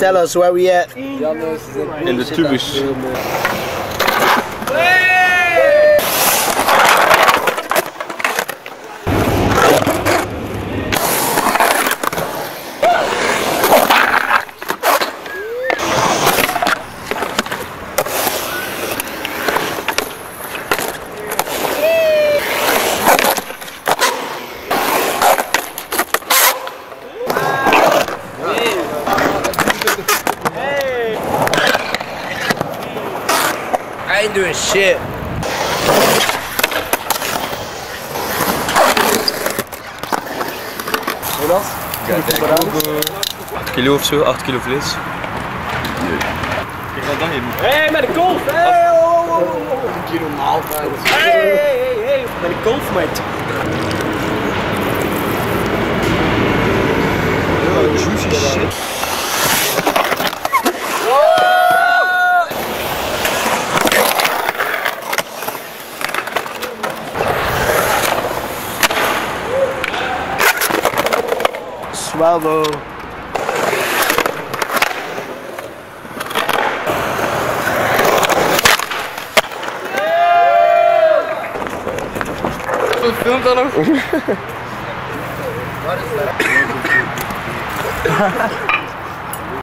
Tell us where we at. In the tubus. I ain't doing shit. Kilo of zo, 8 kilo vlees. Hé, met de golf! Hé, oh, oh, oh, oh. Een kilo maaltijd. Hé, hé, hé, met de golf, mate. juicy shit. Bravo! O filme tá no...